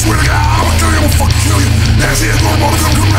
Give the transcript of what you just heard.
swear to God, I'ma kill you, I'ma fucking kill you. That's it, Lord, motherfucker.